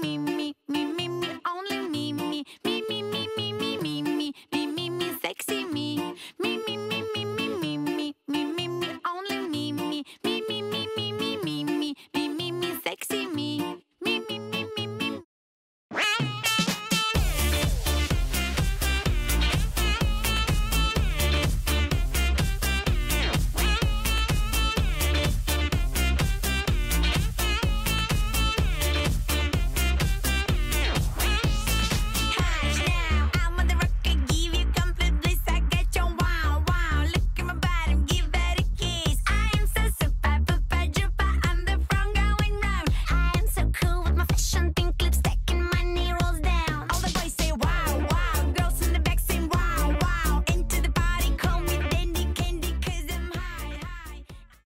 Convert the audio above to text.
me, me.